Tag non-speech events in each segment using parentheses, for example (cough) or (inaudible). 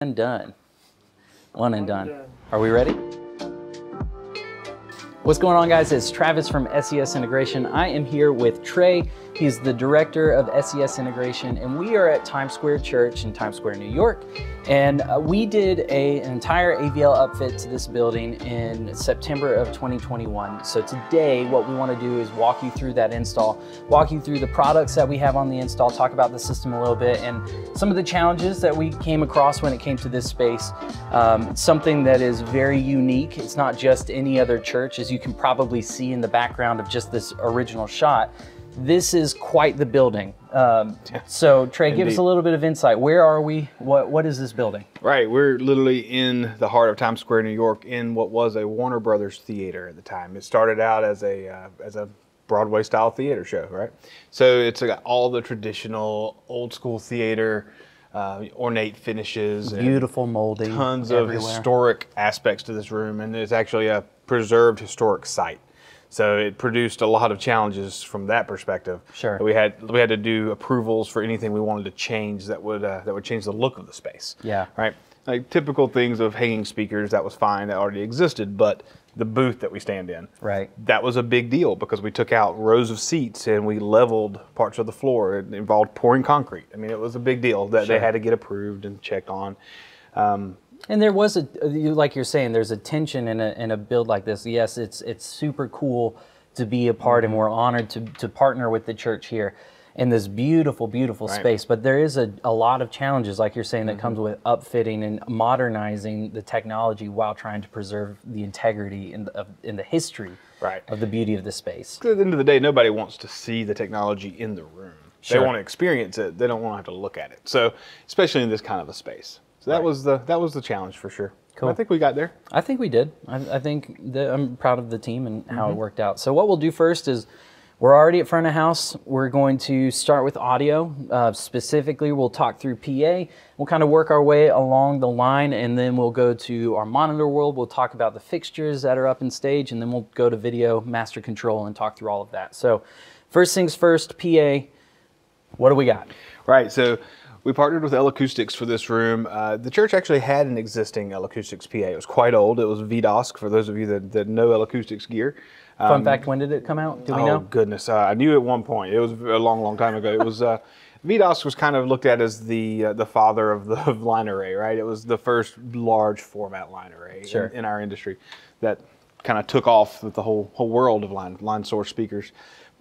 And done. One and done. Are we ready? What's going on guys? It's Travis from SES Integration. I am here with Trey. He's the director of SES Integration and we are at Times Square Church in Times Square, New York. And uh, we did a, an entire AVL upfit to this building in September of 2021. So today what we wanna do is walk you through that install, walk you through the products that we have on the install, talk about the system a little bit and some of the challenges that we came across when it came to this space. Um, something that is very unique. It's not just any other church as you can probably see in the background of just this original shot this is quite the building. Um, so Trey, give us a little bit of insight. Where are we? What What is this building? Right, we're literally in the heart of Times Square, New York, in what was a Warner Brothers theater at the time. It started out as a uh, as a Broadway style theater show, right? So it's got all the traditional old school theater. Uh, ornate finishes, beautiful molding, tons everywhere. of historic aspects to this room, and it's actually a preserved historic site. So it produced a lot of challenges from that perspective. Sure. We had we had to do approvals for anything we wanted to change that would uh, that would change the look of the space. Yeah. Right. Like typical things of hanging speakers that was fine that already existed, but the booth that we stand in. Right. That was a big deal because we took out rows of seats and we leveled parts of the floor. It involved pouring concrete. I mean, it was a big deal that sure. they had to get approved and checked on. Um, and there was a, like you're saying, there's a tension in a, in a build like this. Yes, it's it's super cool to be a part, and we're honored to, to partner with the church here in this beautiful, beautiful right. space. But there is a, a lot of challenges, like you're saying, that mm-hmm. comes with upfitting and modernizing the technology while trying to preserve the integrity in the, of, in the history right. of the beauty of the space. At the end of the day, nobody wants to see the technology in the room. Sure. They want to experience it. They don't want to have to look at it. So, especially in this kind of a space. So that right. was the that was the challenge for sure. Cool. I think we got there. I think we did. I, I think that I'm proud of the team and how mm-hmm. it worked out. So what we'll do first is we're already at front of house. We're going to start with audio. Uh, specifically, we'll talk through PA. We'll kind of work our way along the line, and then we'll go to our monitor world. We'll talk about the fixtures that are up in stage, and then we'll go to video master control and talk through all of that. So, first things first, PA. What do we got? Right. So we partnered with L Acoustics for this room. Uh, the church actually had an existing L Acoustics PA. It was quite old. It was VDOSC for those of you that, that know L Acoustics gear. Um, Fun fact, when did it come out? Do we oh, know? Oh, goodness. Uh, I knew at one point. It was a long, long time ago. It was. Uh, (laughs) VDOSC was kind of looked at as the uh, the father of the (laughs) of line array, right? It was the first large format line array sure. in, in, our industry that kind of took off with the whole whole world of line line source speakers.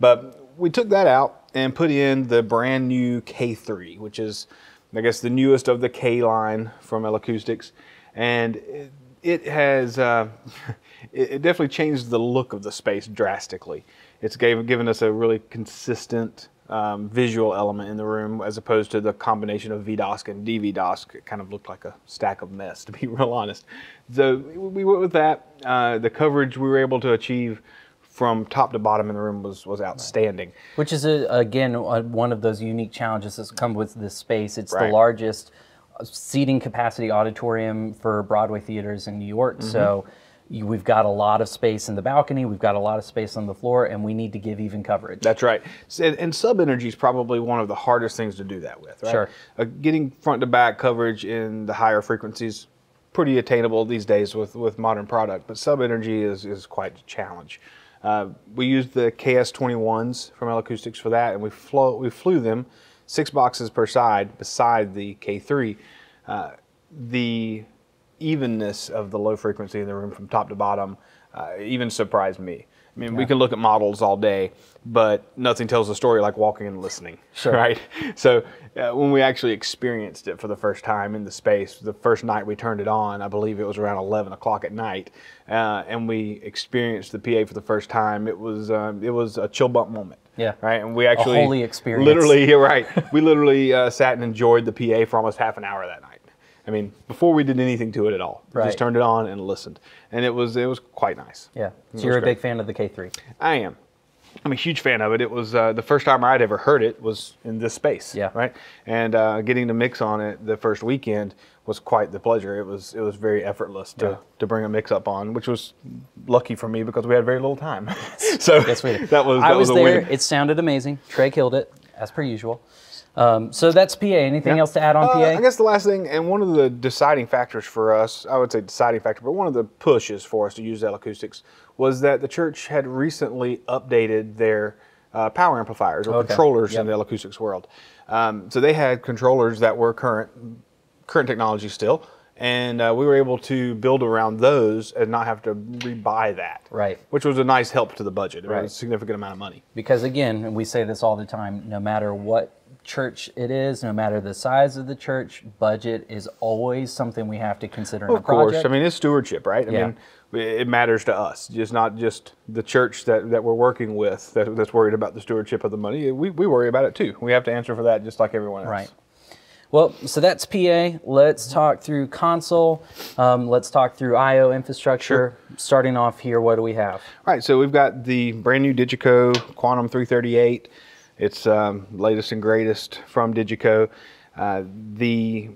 But we took that out and put in the brand new K3, which is I guess the newest of the K line from L Acoustics, and it, it has uh, (laughs) it, definitely changed the look of the space drastically. It's gave, given us a really consistent um, visual element in the room as opposed to the combination of VDOSC and DVDOSC. It kind of looked like a stack of mess, (laughs) to be real honest. So we went with that. Uh, the coverage we were able to achieve from top to bottom in the room was was outstanding. Which is a, again a, one of those unique challenges that's come with this space. It's right. the largest seating capacity auditorium for Broadway theaters in New York. Mm-hmm. So you, we've got a lot of space in the balcony, we've got a lot of space on the floor, and we need to give even coverage. That's right. And, and sub energy is probably one of the hardest things to do that with, right? Sure. Uh, getting front to back coverage in the higher frequencies pretty attainable these days with, with modern product, but sub energy is, is quite a challenge. Uh, we used the KS21s from L Acoustics for that, and we, flew, we flew them six boxes per side beside the K3. Uh, the evenness of the low frequency in the room from top to bottom uh, even surprised me. I mean, yeah. we can look at models all day, but nothing tells a story like walking and listening, (laughs) sure. right? So uh, when we actually experienced it for the first time in the space, the first night we turned it on, I believe it was around 11 o'clock at night, uh, and we experienced the PA for the first time. It was um, it was a chill bump moment. Yeah. Right. And we actually a holy experience. Literally, (laughs) you're right. we literally uh, sat and enjoyed the PA for almost half an hour that night. I mean, before we did anything to it at all, right. just turned it on and listened, and it was it was quite nice. Yeah. So you're a great. big fan of the K3. I am. I'm a huge fan of it. It was uh, the first time I'd ever heard it was in this space. Yeah. Right. And uh, getting to mix on it the first weekend was quite the pleasure. It was it was very effortless to, yeah. to bring a mix up on, which was lucky for me because we had very little time. (laughs) so yes, that was that I was, was there. Win. It sounded amazing. Trey killed it as per usual. Um, so that's PA. Anything Yeah. else to add on Uh, PA? I guess the last thing, and one of the deciding factors for us, I would say deciding factor, but one of the pushes for us to use L Acoustics was that the church had recently updated their uh, power amplifiers or Okay. controllers Yep. in the L Acoustics world. Um, so they had controllers that were current, current technology still, and uh, we were able to build around those and not have to rebuy that. Right. Which was a nice help to the budget. It Right. was a significant amount of money. because again, and we say this all the time, no matter what church it is, no matter the size of the church, budget is always something we have to consider in a Of course. I mean it's stewardship, right? I Yeah. mean, it matters to us, just not just the church that, that we're working with that, that's worried about the stewardship of the money. We, we worry about it too. We have to answer for that, just like everyone else. Right. Well, so that's PA. Let's talk through console. Um, let's talk through I/O infrastructure. Sure. Starting off here, what do we have? Right. So we've got the brand new Digico Quantum 338. It's um, latest and greatest from Digico. Uh, the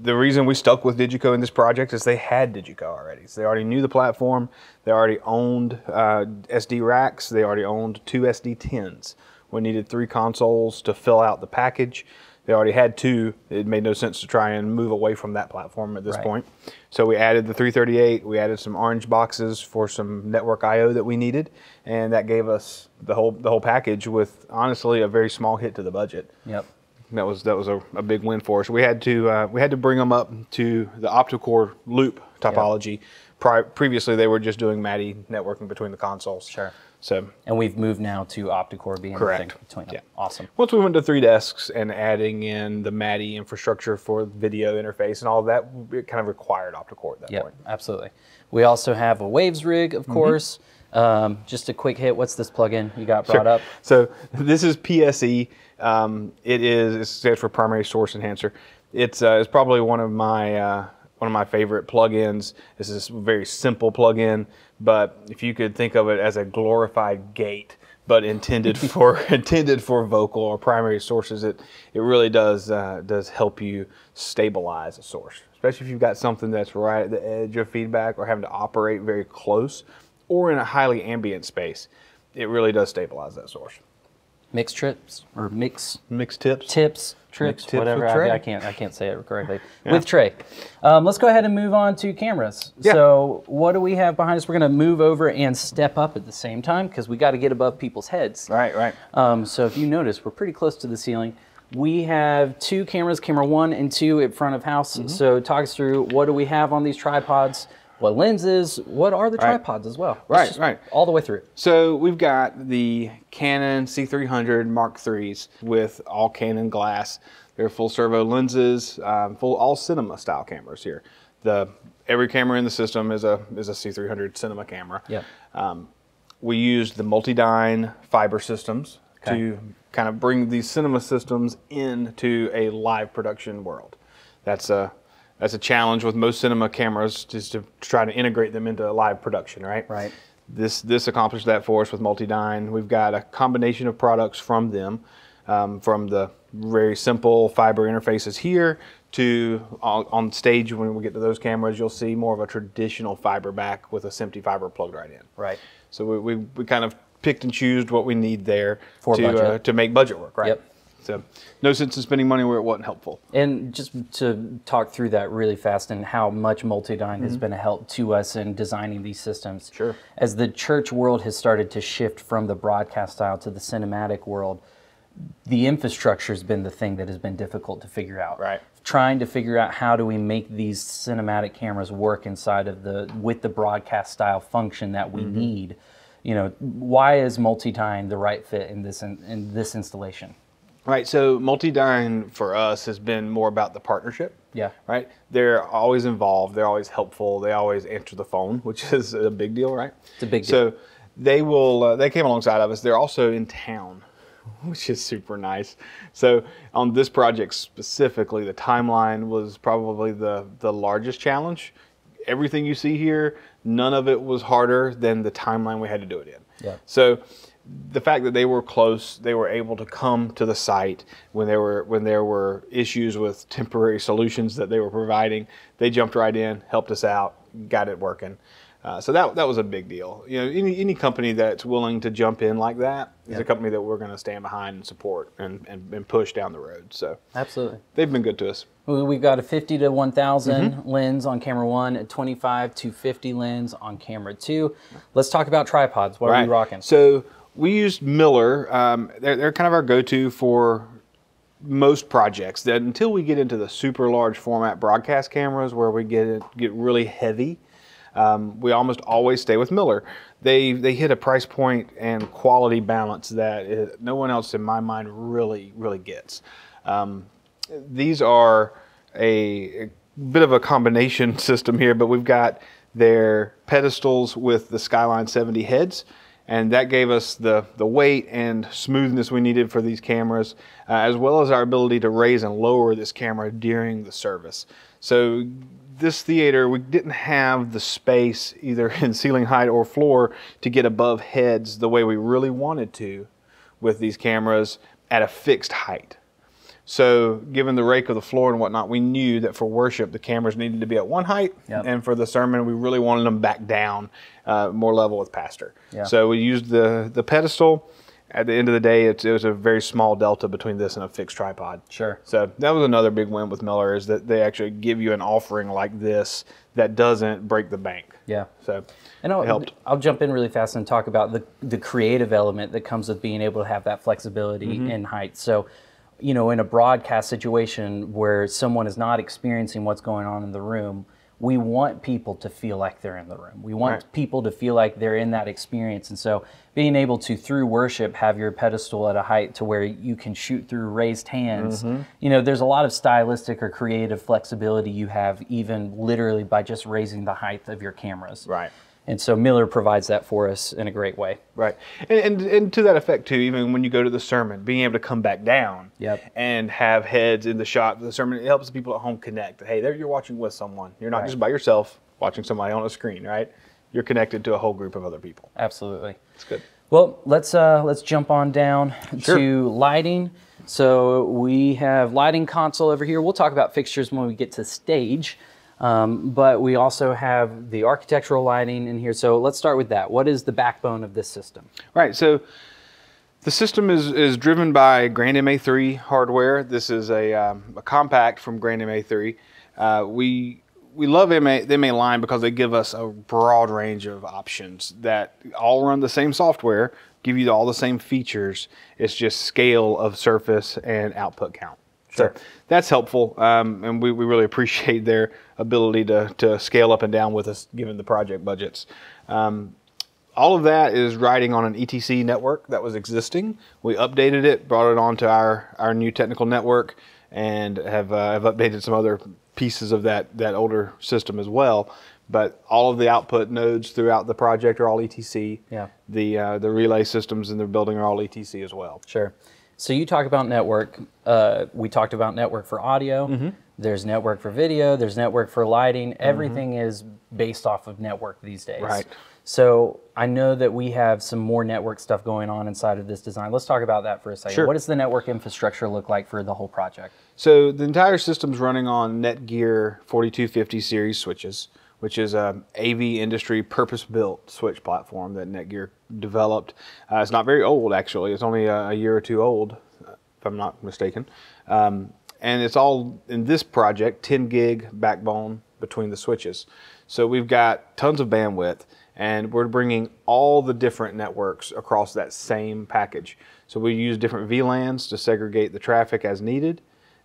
the reason we stuck with Digico in this project is they had Digico already. So they already knew the platform. They already owned uh, SD racks. They already owned two SD10s. We needed three consoles to fill out the package. They already had two. It made no sense to try and move away from that platform at this Right. point. So we added the 338. We added some orange boxes for some network I/O that we needed, and that gave us the whole the whole package with honestly a very small hit to the budget. Yep. That was that was a, a big win for us. We had to uh, we had to bring them up to the optocore loop topology. Pri- previously, they were just doing MADI networking between the consoles. Sure. So And we've moved now to OptoCore being Correct. between them. Yeah. Awesome. once we went to three desks and adding in the MADI infrastructure for video interface and all that, it kind of required optocore at that Yep, point. absolutely. We also have a Waves rig, of course. Um, just a quick hit. What's this plugin you got brought Sure. up? So this is PSE. Um, it is it stands for Primary Source Enhancer. It's uh, it's probably one of my uh, one of my favorite plugins. This is a very simple plugin, but if you could think of it as a glorified gate, but intended (laughs) for (laughs) intended for vocal or primary sources, it it really does uh, does help you stabilize a source, especially if you've got something that's right at the edge of feedback or having to operate very close or in a highly ambient space. It really does stabilize that source. Mix trips or mix Mixed tips. tips, trips, tips whatever. I, I can't I can't say it correctly. (laughs) With Trey. Um, let's go ahead and move on to cameras. Yeah. So what do we have behind us? We're going to move over and step up at the same time because we got to get above people's heads. Right, right. Um, so if you notice, we're pretty close to the ceiling. We have two cameras, camera one and two at front of house. Mm-hmm. So talk us through what do we have on these tripods? What lenses? What are the tripods as well? Right, right. All the way through. So we've got the Canon C300 Mark IIIs with all Canon glass. They're full servo lenses, um, full all cinema style cameras here. The every camera in the system is a is a C300 cinema camera. Yep. we used the Multidyne fiber systems Okay. to kind of bring these cinema systems into a live production world. That's a that's a challenge with most cinema cameras, just to try to integrate them into live production, right? Right. This this accomplished that for us with Multidyne. We've got a combination of products from them, um, from the very simple fiber interfaces here to on, on stage when we get to those cameras, you'll see more of a traditional fiber back with a SMPTE fiber plugged right in. Right. So we, we, we kind of picked and chose what we need there For to uh, to make budget work, right? Yep. So no sense in spending money where it wasn't helpful. And just to talk through that really fast and how much Multidyne Mm-hmm. has been a help to us in designing these systems. Sure. As the church world has started to shift from the broadcast style to the cinematic world, the infrastructure has been the thing that has been difficult to figure out. Right. Trying to figure out how do we make these cinematic cameras work inside of the with the broadcast style function that we Mm-hmm. need. You know, why is Multidyne the right fit in this in, in this installation? Right. So Multidyne for us has been more about the partnership. Yeah. Right. They're always involved. They're always helpful. They always answer the phone, (laughs) which is a big deal, right? It's a big deal. So they will. Uh, they came alongside of us. They're also in town, (laughs) which is super nice. So on this project specifically, the timeline was probably the the largest challenge. Everything you see here, none of it was harder than the timeline we had to do it in. Yeah. So the fact that they were close, they were able to come to the site when there were when there were issues with temporary solutions that they were providing. They jumped right in, helped us out, got it working. Uh, so that that was a big deal. You know, any any company that's willing to jump in like that is a company that we're going to stand behind and support and, and, and push down the road. So Absolutely. they've been good to us. We- We've got a 50 to 1000 Mm-hmm. lens on camera one, a 25 to 50 lens on camera two. Let's talk about tripods. What are we rocking? So we used Miller. Um, they're, they're kind of our go-to for most projects. That until we get into the super large format broadcast cameras, where we get it, get really heavy, um, we almost always stay with Miller. They they hit a price point and quality balance that uh no one else in my mind really really gets. Um, these are a, a bit of a combination (laughs) system here, but we've got their pedestals with the Skyline 70 heads, and that gave us the, the weight and smoothness we needed for these cameras, uh, as well as our ability to raise and lower this camera during the service. So this theater, we didn't have the space either (laughs) in ceiling height or floor to get above heads the way we really wanted to with these cameras at a fixed height. So, given the rake of the floor and whatnot, we knew that for worship the cameras needed to be at one height, Yep. and for the sermon we really wanted them back down, uh, more level with pastor. Yeah. So we used the the pedestal. At the end of the day, it's, it was a very small delta between this and a fixed tripod. Sure. So that was another big win with Miller is that they actually give you an offering like this that doesn't break the bank. Yeah. So And I'll, it helped. I'll jump in really fast and talk about the, the creative element that comes with being able to have that flexibility Mm-hmm. in height. So, you know, in a broadcast situation where someone is not experiencing what's going on in the room, we want people to feel like they're in the room. We want Right. people to feel like they're in that experience. And so, being able to, through worship, have your pedestal at a height to where you can shoot through raised hands, Mm-hmm. you know, there's a lot of stylistic or creative flexibility you have, even literally by just raising the height of your cameras. Right. And so Miller provides that for us in a great way. Right, and, and and to that effect too. Even when you go to the sermon, being able to come back down Yep. and have heads in the shot of the sermon, it helps people at home connect. Hey, there you're watching with someone. You're not Right. just by yourself watching somebody on a screen, right? You're connected to a whole group of other people. Absolutely. It's good. Well, let's uh, let's jump on down Sure. to lighting. So we have lighting console over here. We'll talk about fixtures when we get to stage, um, but we also have the architectural lighting in here. So let's start with that. What is the backbone of this system? Right. So the system is, is driven by GrandMA3 hardware. This is a, um, a compact from GrandMA3. Uh, we we love MA, the MA line because they give us a broad range of options that all run the same software, give you all the same features. It's just scale of surface and output count. Sure. So that's helpful, um, and we, we really appreciate their ability to, to scale up and down with us given the project budgets. Um, all of that is riding on an ETC network that was existing. We updated it, brought it onto our, our new technical network, and have uh, have updated some other pieces of that that older system as well. But all of the output nodes throughout the project are all ETC. Yeah. The uh, the relay systems in the building are all ETC as well. Sure. So you talk about network. Uh, we talked about network for audio. Mm-hmm. There's network for video. There's network for lighting. Everything is based off of network these days. Right. So I know that we have some more network stuff going on inside of this design. Let's talk about that for a second. Sure. What does the network infrastructure look like for the whole project? So the entire system's running on Netgear 4250 series switches, which is a AV industry purpose-built switch platform that Netgear developed. Uh, it's not very old, actually. It's only a, a year or two old, if I'm not mistaken. Um, and it's all in this project 10 gig backbone between the switches. So we've got tons of bandwidth, and we're bringing all the different networks across that same package. So we use different VLANs to segregate the traffic as needed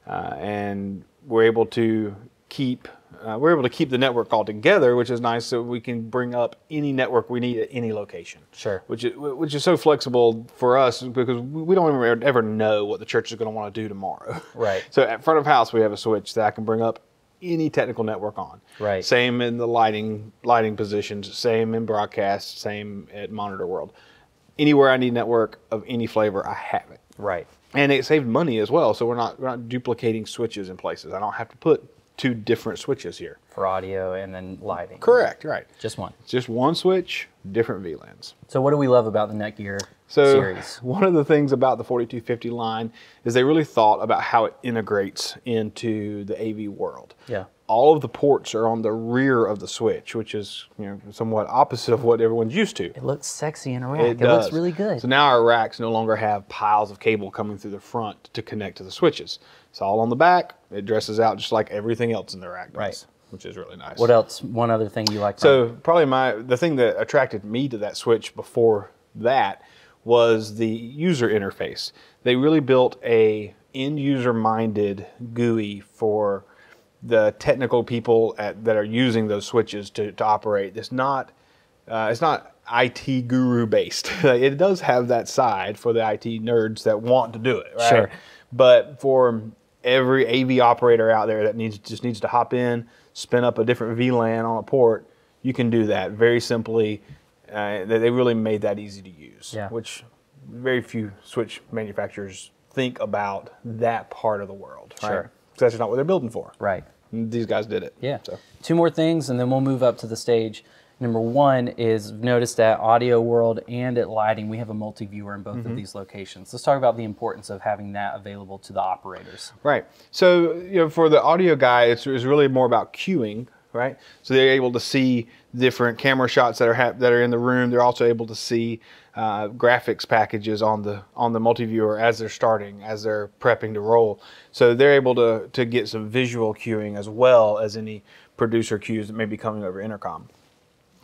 uh, and we're able to keep uh, we're able to keep the network all together, which is nice. So we can bring up any network we need at any location. Sure. Which is which is so flexible for us because we don't ever, ever know what the church is going to want to do tomorrow. (laughs) Right. So at front of house we have a switch that I can bring up any technical network on. Right. Same in the lighting lighting positions. Same in broadcast. Same at Monitor World. Anywhere I need network of any flavor, I have it Right. and it saved money as well. So we're not we're not duplicating switches in places. I don't have to put two different switches here. For audio and then lighting. Correct, right? Just one. Just one switch, different VLANs. So what do we love about the Netgear So series? (laughs) one of the things about the 4250 line is they really thought about how it integrates into the AV world. Yeah. All of the ports are on the rear of the switch, which is you know somewhat opposite of what everyone's used to. It looks sexy in a rack. It, looks really good. So now our racks no longer have piles of cable coming through the front to connect to the switches. It's all on the back. It dresses out just like everything else in the rack does, Right. which is really nice. What else? One other thing you like? So probably my the thing that attracted me to that switch before that was the user interface. They really built a end user minded GUI for the technical people at, that are using those switches to, to operate. It's not uh, it's not IT guru based. (laughs) it does have that side for the IT nerds that want to do it, right? Sure. But for every AV operator out there that needs just needs to hop in, spin up a different VLAN on a port, you can do that very simply. Uh, they really made that easy to use, Yeah. which very few switch manufacturers think about that part of the world. Right? Sure. 'Cause that's not what they're building for. right. These guys did it. Yeah. So. Two more things, and then we'll move up to the stage. Number one is notice that Audio World and at Lighting, we have a multi viewer in both Mm-hmm. of these locations. Let's talk about the importance of having that available to the operators. Right. So, you know, for the audio guy, it's, it's really more about cueing, right? So they're able to see different camera shots that are that are in the room. They're also able to see uh, graphics packages on the on the multi-viewer as they're starting, as they're prepping to roll. So they're able to to get some visual cueing as well as any producer cues that may be coming over intercom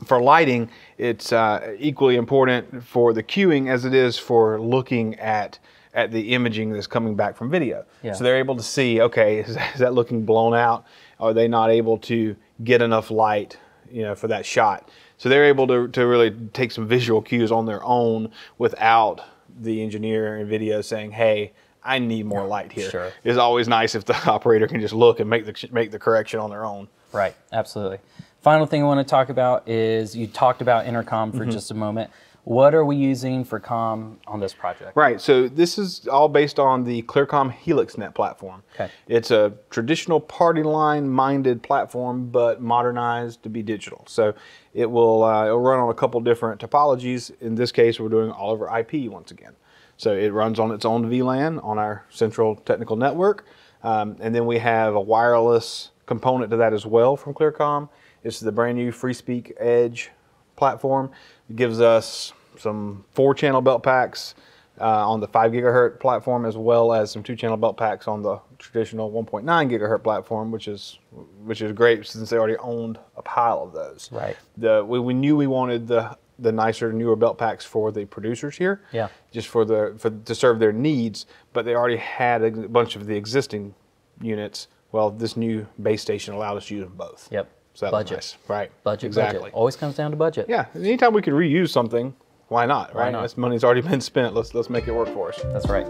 for lighting, it's uh, equally important for the cueing as it is for looking at at the imaging that's coming back from video. Yeah. So they're able to see, okay, (laughs) is that, is that looking blown out? Are they not able to get enough light, you know, for that shot? So they're able to, to really take some visual cues on their own without the engineer in video saying, hey, I need more light here. Sure. It's always nice if the (laughs) operator can just look and make the make the correction on their own. Right, absolutely. Final thing I want to talk about is you talked about intercom for mm-hmm. just a moment. What are we using for com on this project? Right. So this is all based on the Clearcom HelixNet platform. Okay. It's a traditional party line minded platform, but modernized to be digital. So it will uh, it'll run on a couple different topologies. In this case, we're doing all over IP once again. So it runs on its own VLAN on our central technical network, um, and then we have a wireless component to that as well from Clearcom. It's the brand new FreeSpeak Edge platform. It gives us some four channel belt packs uh, on the 5 gigahertz platform as well as some two channel belt packs on the traditional 1.9 gigahertz platform which is which is great since they already owned a pile of those Right. the we, we knew we wanted the the nicer newer belt packs for the producers here Yeah. just for the for to serve their needs but they already had a bunch of the existing units well this new base station allowed us to use them both Yep. So budget. nice. right Budget, exactly budget. Always comes down to budget. yeah, anytime we could reuse something, why not, right? not? This money's already been spent. Let's let's make it work for us. That's right.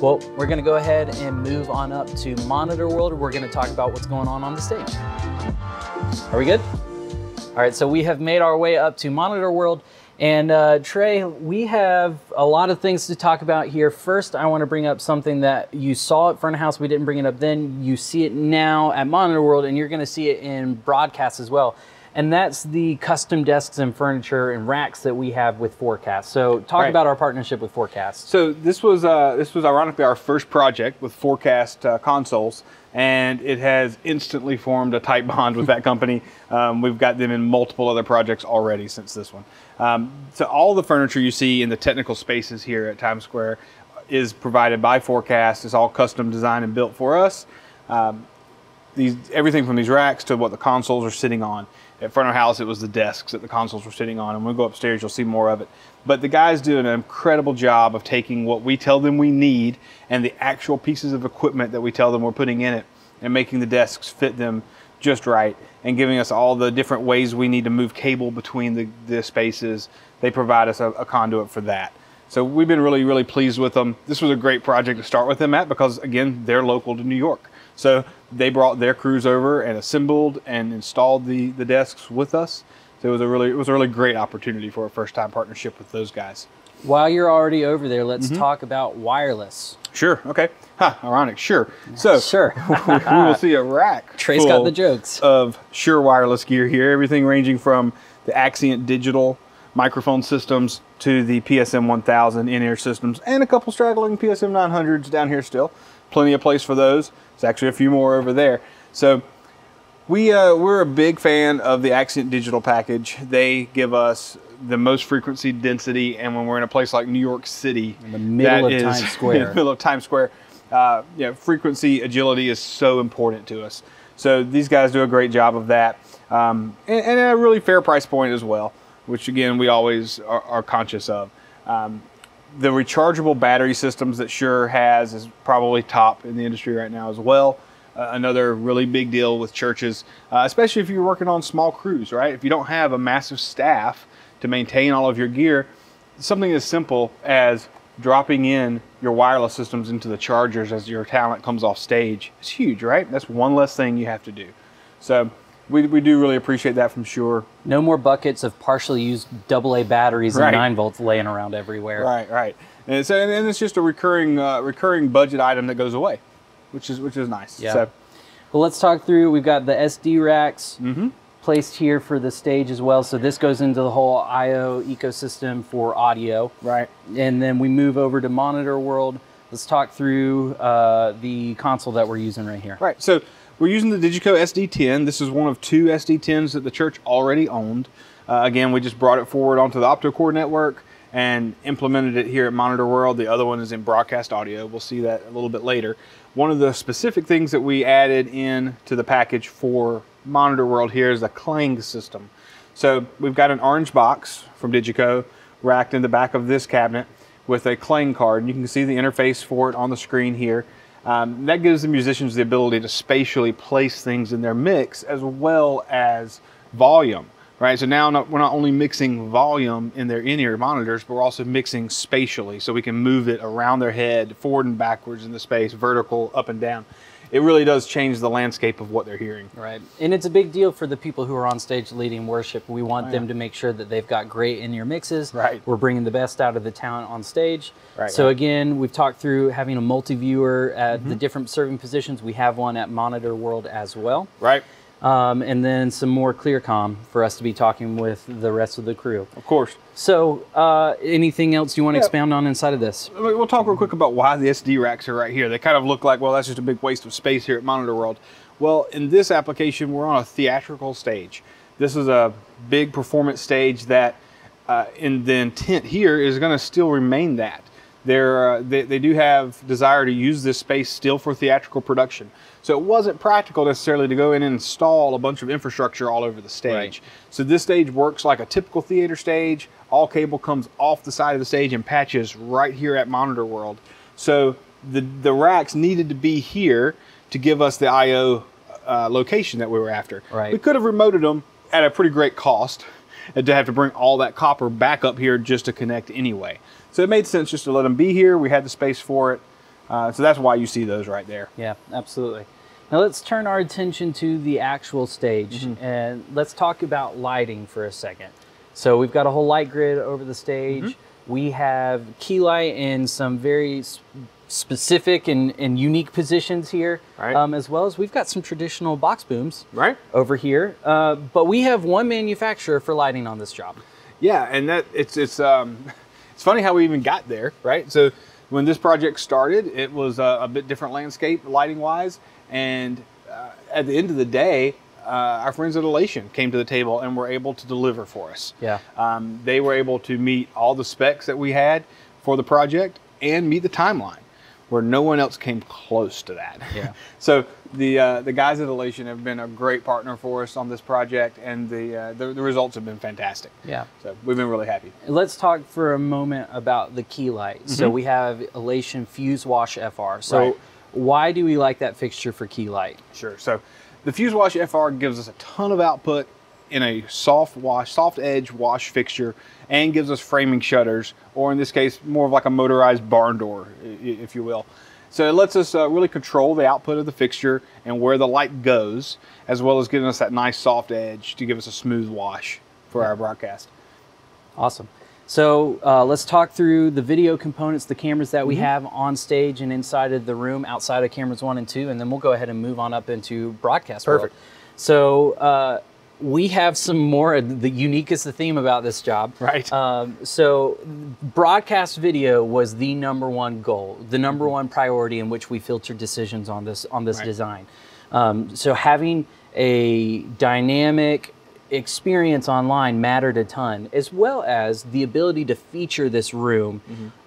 Well, we're going to go ahead and move on up to Monitor World. We're going to talk about what's going on on the stage. Are we good? All right, so we have made our way up to Monitor World. And uh, Trey, we have a lot of things to talk about here. First, I want to bring up something that you saw at front of house. We didn't bring it up then. You see it now at Monitor World, and you're going to see it in broadcast as well. And that's the custom desks and furniture and racks that we have with Forecast. So, talk Right. about our partnership with Forecast. So this was uh, this was ironically our first project with Forecast uh, consoles, and it has instantly formed a tight bond with that (laughs) company. Um, we've got them in multiple other projects already since this one. Um, so all the furniture you see in the technical spaces here at Times Square is provided by Forecast. It's all custom designed and built for us. these everything from these racks to what the consoles are sitting on. At front of our house, it was the desks that the consoles were sitting on, and when we go upstairs, you'll see more of it. But the guys do an incredible job of taking what we tell them we need and the actual pieces of equipment that we tell them we're putting in it, and making the desks fit them just right, and giving us all the different ways we need to move cable between the, the spaces. They provide us a, a conduit for that. So we've been really, really pleased with them. This was a great project to start with them at because, again, they're local to New York. So they brought their crews over and assembled and installed the, the desks with us. So it was a really it was a really great opportunity for a first time partnership with those guys. While you're already over there, let's Mm-hmm. talk about wireless. Sure. Okay. Ha. Ironic. Sure. So (laughs) Sure. (laughs) we will see a rack. Trey's got the jokes. of Shure wireless gear here. Everything ranging from the Axient digital microphone systems to the PSM 1000 in-ear systems, and a couple straggling PSM 900s down here still. Plenty of place for those. There's actually a few more over there. So We uh, we're a big fan of the Axient Digital package. They give us the most frequency density, and when we're in a place like New York City, In the middle of Times Square. (laughs) in the middle of Times Square, uh, yeah, frequency agility is so important to us. So these guys do a great job of that, um, and, and at a really fair price point as well, which again we always are, are conscious of. Um, the rechargeable battery systems that Shure has is probably top in the industry right now as well. Uh, another really big deal with churches, uh, especially if you're working on small crews, right? If you don't have a massive staff to maintain all of your gear, something as simple as dropping in your wireless systems into the chargers as your talent comes off stage is huge, right? That's one less thing you have to do. So we, we do really appreciate that from Shure. No more buckets of partially used AA batteries Right. and 9 volts laying around everywhere. Right, right. And so, and it's just a recurring, uh, recurring budget item that goes away, which is which is nice. Yeah. So, Well, let's talk through. We've got the SD racks Mm-hmm. placed here for the stage as well. So this goes into the whole I/O ecosystem for audio. right. And then we move over to Monitor World. Let's talk through uh, the console that we're using right here. Right. So we're using the Digico SD10. This is one of two SD10s that the church already owned. Uh, again, we just brought it forward onto the OptoCore network and implemented it here at Monitor World. The other one is in broadcast audio. We'll see that a little bit later. One of the specific things that we added in to the package for Monitor World here is the KLANG system. So we've got an orange box from Digico racked in the back of this cabinet with a KLANG card. You can see the interface for it on the screen here. Um, that gives the musicians the ability to spatially place things in their mix as well as volume, right? So now not, we're not only mixing volume in their in-ear monitors, but we're also mixing spatially, so we can move it around their head, forward and backwards in the space, vertical, up and down. It really does change the landscape of what they're hearing. Right. And it's a big deal for the people who are on stage leading worship. We want them to make sure that they've got great in your mixes. Right. We're bringing the best out of the talent on stage. Right, So, right. again, we've talked through having a multi viewer at Mm-hmm. the different serving positions. We have one at Monitor World as well. Right? Um, and then some more ClearCom for us to be talking with the rest of the crew. Of course. So, uh, anything else you want to Yeah. expound on inside of this? We- We'll talk real quick about why the SD racks are right here. They kind of look like, well, that's just a big waste of space here at Monitor World. Well, in this application, we're on a theatrical stage. This is a big performance stage that, uh, in the intent here, is going to still remain that. They're, uh, they, they do have desire to use this space still for theatrical production. So it wasn't practical necessarily to go in and install a bunch of infrastructure all over the stage. Right. So this stage works like a typical theater stage. All cable comes off the side of the stage and patches right here at Monitor World. So the the racks needed to be here to give us the I/O uh, location that we were after. Right. We could have remoted them at a pretty great cost, and to have to bring all that copper back up here just to connect anyway. So it made sense just to let them be here. We had the space for it. Uh, so that's why you see those right there. Yeah, absolutely. Now let's turn our attention to the actual stage Mm-hmm. and let's talk about lighting for a second. So we've got a whole light grid over the stage. Mm-hmm. We have key light in some very specific and, and unique positions here, Right. um, as well as we've got some traditional box booms Right. over here. Uh, but we have one manufacturer for lighting on this job. Yeah, and that it's it's um, (laughs) it's funny how we even got there, right? So when this project started, it was a, a bit different landscape, lighting wise, and uh, at the end of the day, uh, our friends at Elation came to the table and were able to deliver for us. Yeah. um, they were able to meet all the specs that we had for the project and meet the timeline, where no one else came close to that. Yeah. (laughs) so the uh, the guys at Elation have been a great partner for us on this project, and the uh, the, the results have been fantastic. Yeah. So we've been really happy. Let's talk for a moment about the key light. So we have Elation Fuse Wash FR. So Mm-hmm. Right. why do we like that fixture for key light? Sure. So the Fuse Wash FR gives us a ton of output in a soft wash, soft edge wash fixture, and gives us framing shutters, or in this case, more of like a motorized barn door, if you will. So it lets us uh, really control the output of the fixture and where the light goes, as well as giving us that nice soft edge to give us a smooth wash for our broadcast. Awesome. So uh, let's talk through the video components, the cameras that we have on stage and inside of the room, outside of cameras one and two, and then we'll go ahead and move on up into broadcast. world. Perfect. So uh, we have some more. The unique is the theme about this job, Right. Um, so broadcast video was the number one goal, the number one priority in which we filtered decisions on this on this Right. design. Um, so having a dynamic experience online mattered a ton, as well as the ability to feature this room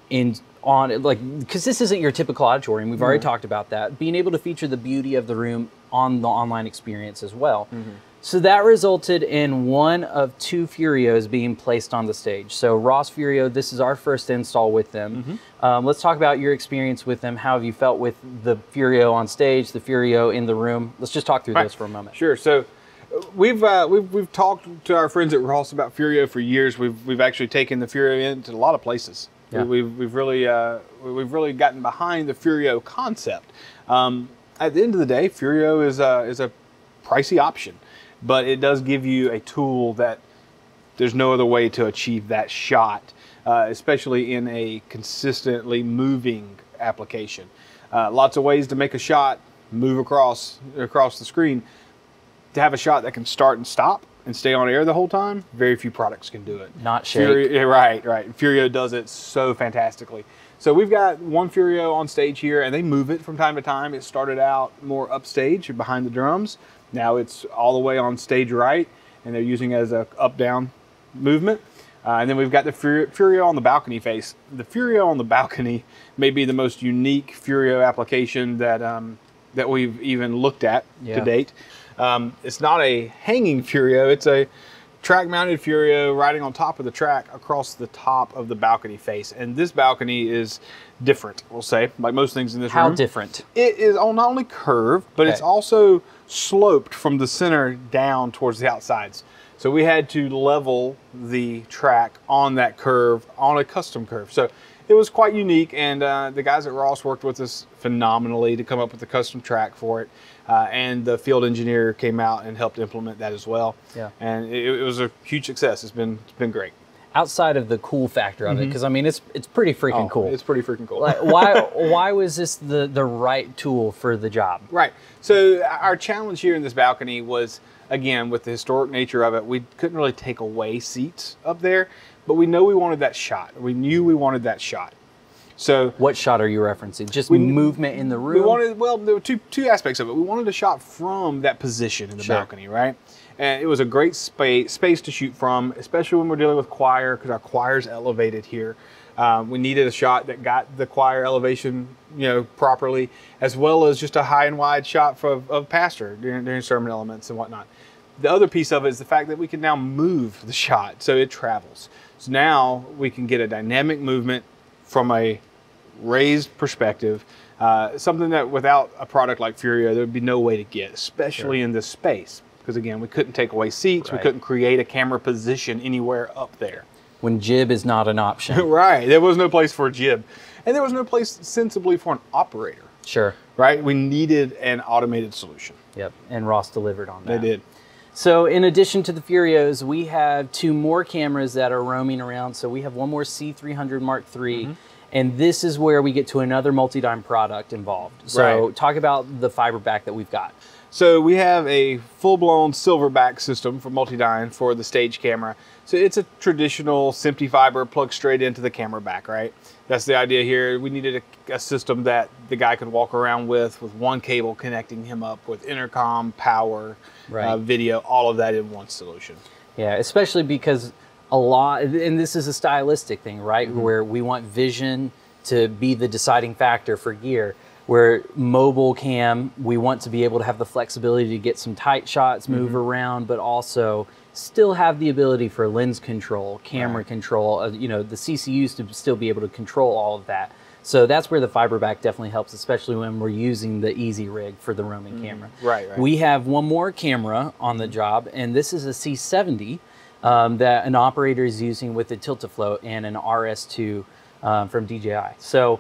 in on like because this isn't your typical auditorium. We've already talked about that. Being able to feature the beauty of the room on the online experience as well. So that resulted in one of two Furios being placed on the stage. So Ross Furio, this is our first install with them. Um, let's talk about your experience with them. How have you felt with the Furio on stage, the Furio in the room? Let's just talk through Right. those for a moment. Sure. So we've uh, we've we've talked to our friends at Ross about Furio for years. We've we've actually taken the Furio into a lot of places. Yeah. We, have we've really uh, we've really gotten behind the Furio concept. Um, at the end of the day, Furio is a is a pricey option, but it does give you a tool that there's no other way to achieve that shot, uh, especially in a consistently moving application. Uh, lots of ways to make a shot move across across the screen. To have a shot that can start and stop and stay on air the whole time, very few products can do it. Not shake. Furio, right, right. Furio does it so fantastically. So we've got one Furio on stage here, and they move it from time to time. It started out more upstage behind the drums. Now it's all the way on stage right, and they're using it as a up-down movement. Uh, and then we've got the Furio, Furio on the balcony face. The Furio on the balcony may be the most unique Furio application that um, that we've even looked at Yeah. to date. Um, it's not a hanging Furio; it's a track-mounted Furio riding on top of the track across the top of the balcony face. And this balcony is different, we'll say, like most things in this How room. different? It is not only curved, but it's also sloped from the center down towards the outsides. So we had to level the track on that curve on a custom curve. So it was quite unique, and uh, the guys at Ross worked with us phenomenally to come up with a custom track for it. Uh, and the field engineer came out and helped implement that as well. Yeah. And it, it was a huge success. It's been it's been great. Outside of the cool factor of it, because I mean, it's it's pretty freaking Mm-hmm. Oh, cool. It's pretty freaking cool. like, why (laughs) why was this the the right tool for the job? Right. So our challenge here in this balcony was again with the historic nature of it, we couldn't really take away seats up there, but we know we wanted that shot. We knew we wanted that shot. So What shot are you referencing? Just We- movement in the room. we wanted well, there were two two aspects of it. We wanted a shot from that position in the Sure. balcony, right? And it was a great space space to shoot from, especially when we're dealing with choir because our choir's elevated here. Um, we needed a shot that got the choir elevation, you know, properly, as well as just a high and wide shot for, of pastor during, during sermon elements and whatnot. The other piece of it is the fact that we can now move the shot, so it travels. So now we can get a dynamic movement from a raised perspective, uh, something that without a product like Furio, there would be no way to get, especially in this space. Because again, we couldn't take away seats, we couldn't create a camera position anywhere up there. when jib is not an option. (laughs) right, there was no place for a jib, and there was no place sensibly for an operator. sure. Right, we needed an automated solution. Yep. And Ross delivered on that. They did. So, in addition to the Furios, we have two more cameras that are roaming around. So, we have one more C300 Mark III, Mm-hmm. and this is where we get to another Multidyne product involved. So, Right. talk about the fiber back that we've got. So we have a full-blown silverback system for Multidyne for the stage camera. So it's a traditional SMPTE fiber plugged straight into the camera back, right? That's the idea here. We needed a, a system that the guy could walk around with, with one cable connecting him up with intercom, power, Right. uh, video, all of that in one solution. Yeah, especially because a lot, and this is a stylistic thing, right? Mm-hmm. Where we want vision to be the deciding factor for gear. Where mobile cam, we want to be able to have the flexibility to get some tight shots, move Mm-hmm. around, but also still have the ability for lens control, camera Right. control. Uh, you know, the CCUs to still be able to control all of that. So that's where the fiber back definitely helps, especially when we're using the Easy Rig for the roaming camera. Mm-hmm. Right, right. We have one more camera on the job, and this is a C70 um, that an operator is using with a Tilta Float and an RS2 um, from DJI. So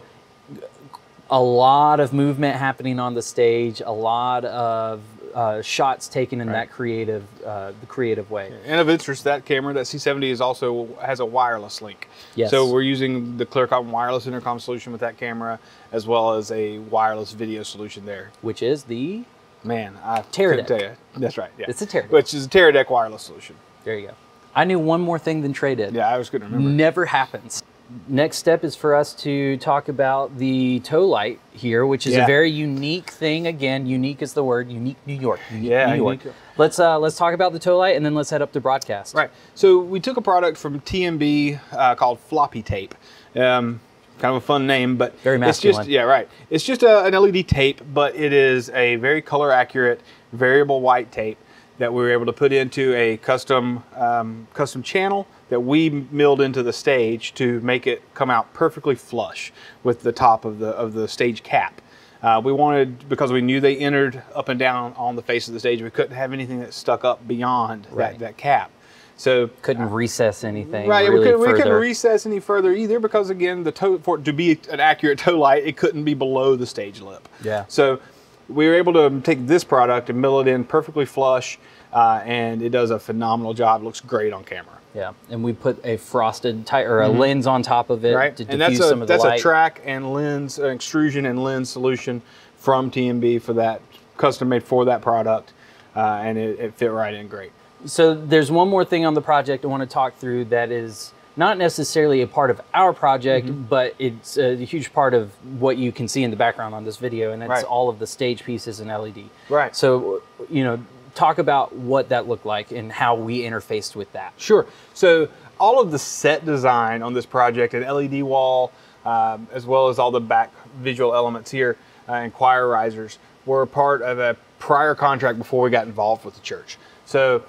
a lot of movement happening on the stage, a lot of uh, shots taken in that creative, uh, the creative way. And of interest, that camera, that C70, is also has a wireless link. Yes. So we're using the Clearcom wireless intercom solution with that camera, as well as a wireless video solution there. Which is the Man, I Teradek. tell you. That's right. Yeah, It's a Teradek. which is a Teradek wireless solution. there you go. I knew one more thing than Trey did. Yeah, I was going to remember. Never happens. Next step is for us to talk about the tow light here, which is Yeah. a very unique thing. Again, unique is the word. Unique New York. Unique Yeah, New York. unique. Let's uh, let's talk about the tow light, and then let's head up to broadcast. Right. So we took a product from TMB uh, called floppy tape. Um, kind of a fun name, but Very it's just masculine. yeah, right. It's just a, an LED tape, but it is a very color accurate variable white tape that we were able to put into a custom um, custom channel that we milled into the stage to make it come out perfectly flush with the top of the of the stage cap. Uh, we wanted because we knew they entered up and down on the face of the stage. We couldn't have anything that stuck up beyond Right. that, that cap. So Couldn't recess anything. Right, really we, couldn't, we couldn't recess any further either because again, the toe for it to be an accurate toe light, it couldn't be below the stage lip. Yeah. So we were able to take this product and mill it in perfectly flush, uh, and it does a phenomenal job. Looks great on camera. Yeah, and we put a frosted ti- or a lens on top of it Mm-hmm. Right, to and diffuse a some of the that's light. That's a track and lens uh, extrusion and lens solution from TMB for that custom made for that product, uh, and it, it fit right in great. So there's one more thing on the project I want to talk through that is not necessarily a part of our project, Mm-hmm. but it's a huge part of what you can see in the background on this video, and that's Right. all of the stage pieces and LED. Right. So, you know, talk about what that looked like and how we interfaced with that. Sure. So all of the set design on this project, an LED wall, um, as well as all the back visual elements here uh, and choir risers, were part of a prior contract before we got involved with the church. So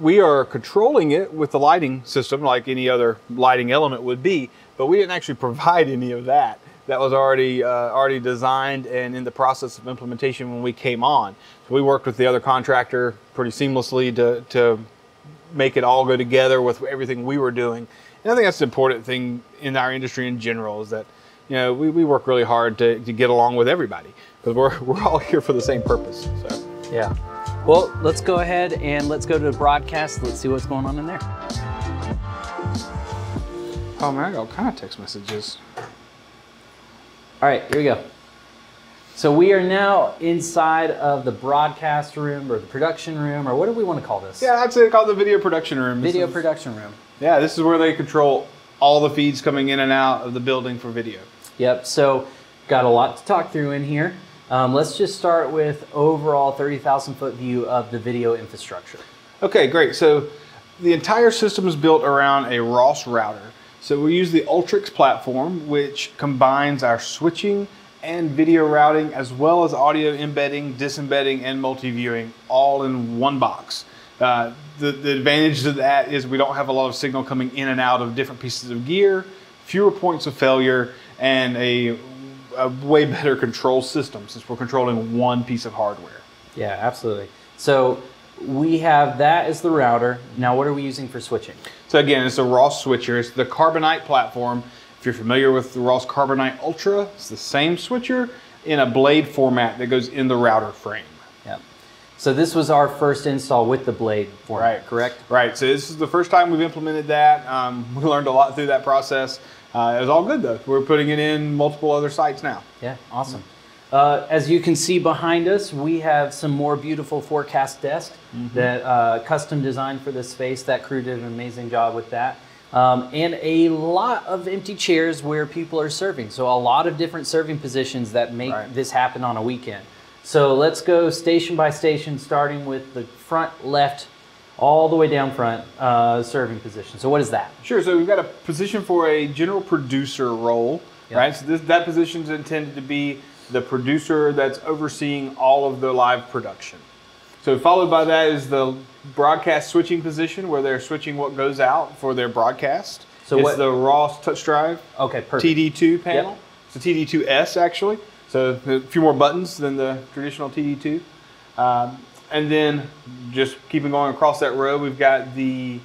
we are controlling it with the lighting system like any other lighting element would be, but we didn't actually provide (laughs) any of that. That was already uh, already designed and in the process of implementation when we came on. So we worked with the other contractor pretty seamlessly to, to make it all go together with everything we were doing. And I think that's the important thing in our industry in general is that you know we, we work really hard to, to get along with everybody because we're, (laughs) we're all here for the same purpose. So. Yeah. Well, let's go ahead and let's go to the broadcast. Let's see what's going on in there. Oh man, I got all kind of text messages. All right, here we go. So we are now inside of the broadcast room or the production room, or what do we want to call this? Yeah, I'd say called the video production room. This Video is- production room. Yeah, this is where they control all the feeds coming in and out of the building for video. Yep. So got a lot to talk through in here. Um, let's just start with overall 30,000 foot view of the video infrastructure. Okay, great. So the entire system is built around a Ross router. So we use the Ultrix platform, which combines our switching and video routing, as well as audio embedding, disembedding, and multi-viewing all in one box. Uh, the, the advantage of that is we don't have a lot of signal coming in and out of different pieces of gear, fewer points of failure, and a, a way better control system since we're controlling one piece of hardware. Yeah, absolutely. So we have that as the router. Now, what are we using for switching? So again, it's a Ross switcher. It's the Carbonite platform. If you're familiar with the Ross Carbonite Ultra, it's the same switcher in a blade format that goes in the router frame. Yep. So this was our first install with the blade format, Right. correct? Right. So this is the first time we've implemented that. Um, (laughs) we learned a lot through that process. Uh, it was all good though. We're putting it in multiple other sites now. Yeah, awesome. Uh, as you can see behind us, we have some more beautiful Forecast desks that uh, custom designed for this space. That crew did an amazing job with that. Um, and a lot of empty chairs where people are serving. So a lot of different serving positions that make Right. this happen on a weekend. So let's go station by station, starting with the front left, all the way down front uh, serving position. So what is that? Sure. So we've got a position for a general producer role, Yeah. right? So this, that position is intended to be the producer that's overseeing all of the live production. So followed by that is the broadcast switching position, where they're switching what goes out for their broadcast. So it's what- the Ross TouchDrive Okay, perfect. TD2 panel. Yep. It's a TD2S actually. So a few more buttons than the traditional TD2. Um, and then just keeping going across that row, we've got the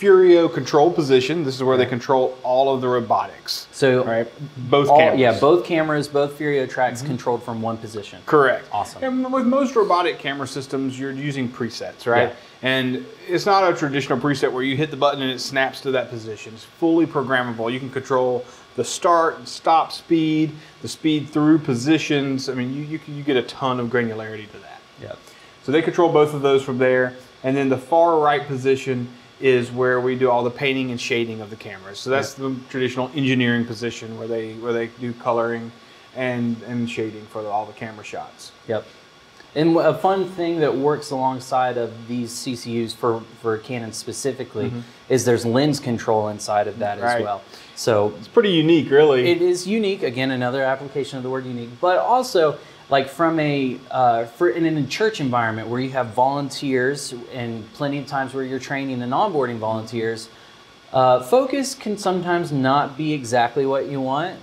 Furio control position. This is where they control all of the robotics. So Right, both all, cameras. yeah, both cameras, both Furio tracks mm-hmm. controlled from one position. Correct. Awesome. And with most robotic camera systems, you're using presets, right? Yeah. And it's not a traditional preset where you hit the button and it snaps to that position. It's fully programmable. You can control the start and stop speed, the speed through positions. I mean, you, you, you get a ton of granularity to that. Yep. So they control both of those from there. And then the far right position is where we do all the painting and shading of the cameras. So that's the traditional engineering position where they where they do coloring and and shading for the, all the camera shots. Yep. And a fun thing that works alongside of these CCUs for, for Canon specifically is there's lens control inside of that Mm-hmm. Right. as well. So It's pretty unique, really. it is unique. Again, another application of the word unique, but also like from a uh, for in a church environment where you have volunteers and plenty of times where you're training and onboarding volunteers. Uh, focus can sometimes not be exactly what you want.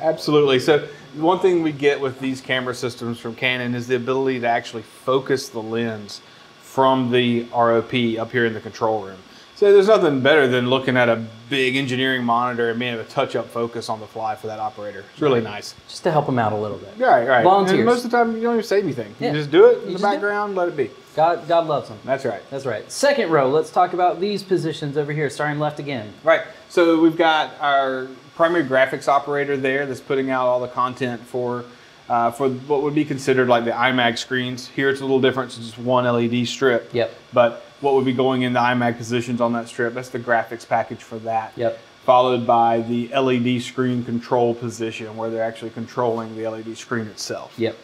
Absolutely. So one thing we get with these camera systems from Canon is the ability to actually focus the lens from the ROP up here in the control room. So there's nothing better than looking at a big engineering monitor and being able to touch up focus on the fly for that operator. It's really nice. Just to help them out a little bit. Right, right. Volunteers. And most of the time, you don't even say anything. Yeah. You just do it in You the background, let it be. God, God loves them. That's right. That's right. Second row, let's talk about these positions over here, starting left again. Right. So we've got our primary graphics operator there that's putting out all the content for uh, for what would be considered like the iMag screens. Here it's a little different. It's just one LED strip. Yep. But what would be going in the iMag positions on that strip? That's the graphics package for that. Yep. Followed by the LED screen control position where they're actually controlling the LED screen itself. Yep.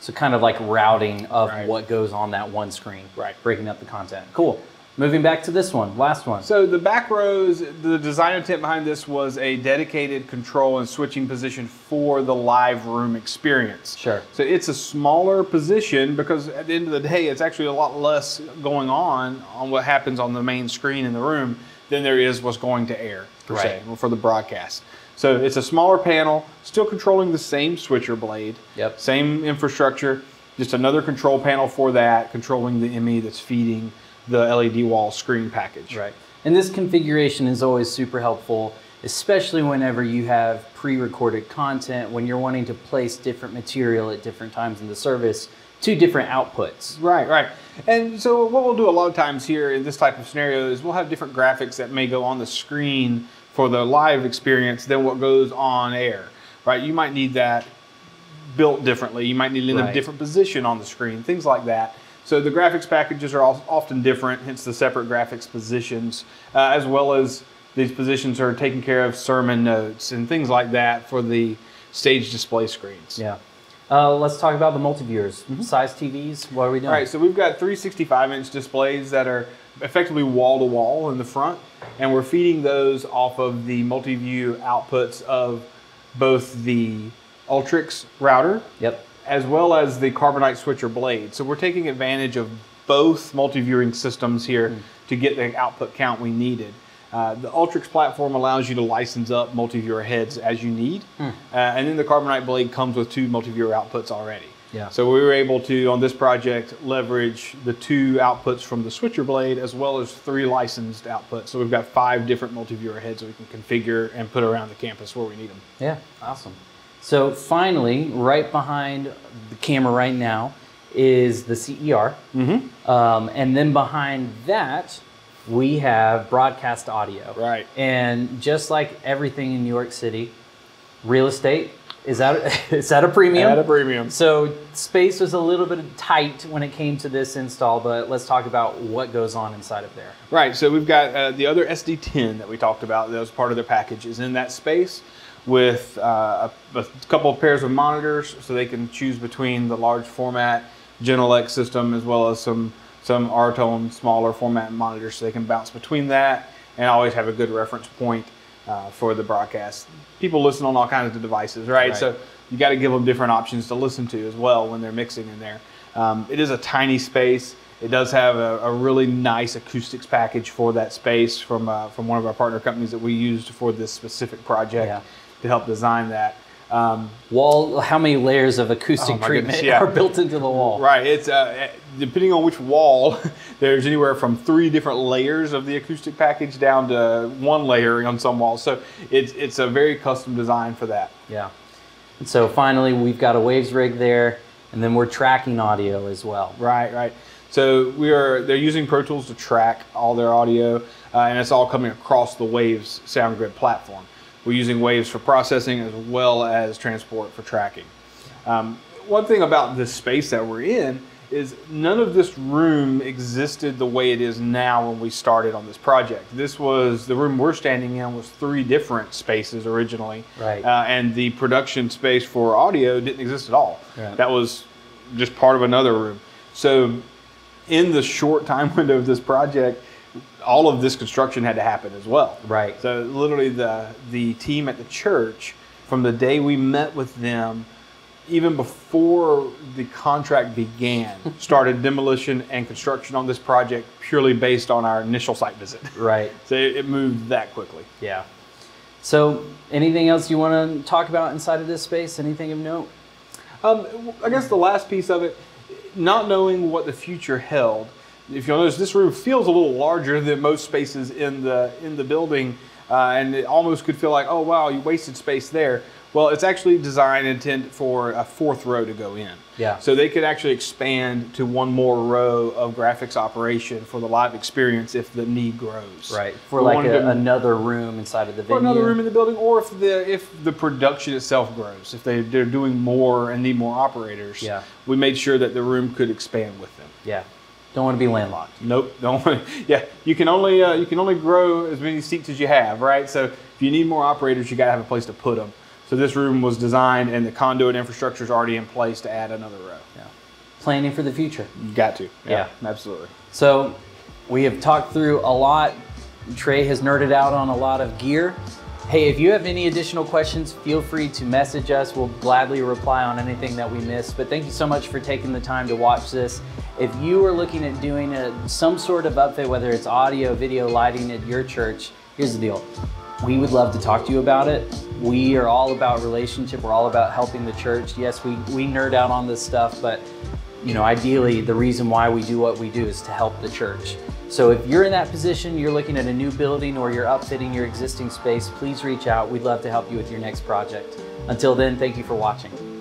So kind of like routing of Right. what goes on that one screen. Right. Breaking up the content. Cool. Moving back to this one, last one. So the back rows, the design intent behind this was a dedicated control and switching position for the live room experience. Sure. So it's a smaller position because at the end of the day, it's actually a lot less going on on what happens on the main screen in the room than there is what's going to air per se for the broadcast. So it's a smaller panel, still controlling the same switcher blade, Yep. same infrastructure, just another control panel for that, controlling the ME that's feeding the LED wall screen package. Right. And this configuration is always super helpful, especially whenever you have pre-recorded content, when you're wanting to place different material at different times in the service to different outputs. Right, right. And so what we'll do a lot of times here in this type of scenario is we'll have different graphics that may go on the screen for the live experience than what goes on air. Right? You might need that built differently. You might need it in a different position on the screen, things like that. So the graphics packages are often different, hence the separate graphics positions, uh, as well as these positions are taking care of sermon notes and things like that for the stage display screens. Yeah. Uh, let's talk about the multi-viewers. Size TVs, what are we doing? All right, so we've got 365 inch displays that are effectively wall to wall in the front, and we're feeding those off of the multi view outputs of both the Ultrix router Yep. As well as the Carbonite switcher blade. So we're taking advantage of both multi viewing systems here to get the output count we needed. Uh, the Ultrix platform allows you to license up multi-viewer heads as you need, uh, and then the Carbonite blade comes with two multi-viewer outputs already. Yeah. So we were able to, on this project, leverage the two outputs from the switcher blade as well as three licensed outputs. So we've got five different multi-viewer heads that we can configure and put around the campus where we need them. Yeah, awesome. So finally, right behind the camera right now is the CER. Mm-hmm. Um, and then behind that, we have broadcast audio. Right. And just like everything in New York City, real estate is at, (laughs) is at a premium. At a premium. So space was a little bit tight when it came to this install, but let's talk about what goes on inside of there. Right. So we've got uh, the other SD10 that we talked about. That was part of their package. Is in that space with uh, a, a couple of pairs of monitors, so they can choose between the large format Genelec system as well as some some Auratone smaller format monitors, so they can bounce between that and always have a good reference point uh, for the broadcast. People listen on all kinds of devices, right? Right. So you got to give them different options to listen to as well when they're mixing in there. Um, it is a tiny space. It does have a, a really nice acoustics package for that space from uh, from one of our partner companies that we used for this specific project Yeah. To help design that. Um, Wall, how many layers of acoustic Oh treatment goodness, yeah. (laughs) are built into the wall? right. It's uh, depending on which wall. (laughs) there's anywhere from three different layers of the acoustic package down to one layer on some walls. So it's it's a very custom design for that. Yeah. And so finally, we've got a waves rig there, and then we're tracking audio as well. Right, right. So we are they're using Pro Tools to track all their audio, uh, and it's all coming across the Waves SoundGrid platform. We're using Waves for processing as well as transport for tracking. Um, one thing about this space that we're in is none of this room existed the way it is now when we started on this project. This was the room we're standing in was three different spaces originally, Right. Uh, and the production space for audio didn't exist at all. That was just part of another room. So, in the short time (laughs) window of this project, all of this construction had to happen as well. Right. So literally the the team at the church from the day we met with them even before the contract began (laughs) started demolition and construction on this project purely based on our initial site visit. Right. (laughs) So it moved that quickly. Yeah. So, anything else you want to talk about inside of this space? Anything of note? Um, I guess the last piece of it, not knowing what the future held. If you'll notice, this room feels a little larger than most spaces in the in the building, uh, and it almost could feel like, oh wow, you wasted space there. Well, it's actually designed and intended for a fourth row to go in. Yeah. So they could actually expand to one more row of graphics operation for the live experience if the need grows. Right. For We like a, to- another room inside of the for venue. another room in the building, or if the if the production itself grows, if they they're doing more and need more operators, Yeah. we made sure that the room could expand with them. Yeah. Don't want to be landlocked. Nope, don't. want- (laughs) yeah, you can only uh, you can only grow as many seats as you have, right? So if you need more operators, you got to have a place to put them. So this room was designed, and the conduit infrastructure is already in place to add another row. Yeah. Planning for the future. You got to. Yeah. absolutely. So, we have talked through a lot. Trey has nerded out on a lot of gear. Hey, if you have any additional questions, feel free to message us. We'll gladly reply on anything that we missed. But thank you so much for taking the time to watch this. If you are looking at doing a, some sort of upfit, whether it's audio, video, lighting at your church, here's the deal. We would love to talk to you about it. We are all about relationship. We're all about helping the church. Yes, we, we nerd out on this stuff, but you know, ideally, the reason why we do what we do is to help the church. So if you're in that position, you're looking at a new building or you're upfitting your existing space, please reach out. We'd love to help you with your next project. Until then, thank you for watching.